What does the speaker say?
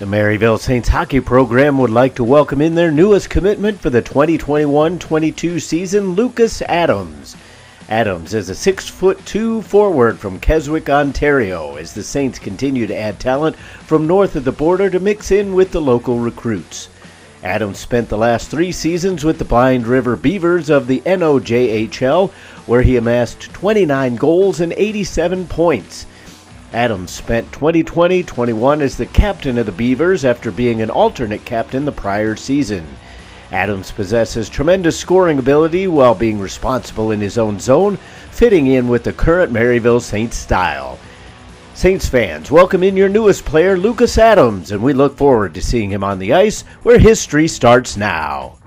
The Maryville Saints hockey program would like to welcome in their newest commitment for the 2021 22 season, Lucas Adams. Adams is a six foot two forward from Keswick, Ontario, as the Saints continue to add talent from north of the border to mix in with the local recruits. Adams spent the last three seasons with the Blind River Beavers of the NOJHL, where he amassed 29 goals and 87 points. Adams spent 2020 21 as the captain of the Beavers after being an alternate captain the prior season. Adams possesses tremendous scoring ability while being responsible in his own zone, fitting in with the current Maryville Saints style. Saints fans, welcome in your newest player, Lucas Adams, and we look forward to seeing him on the ice where history starts now.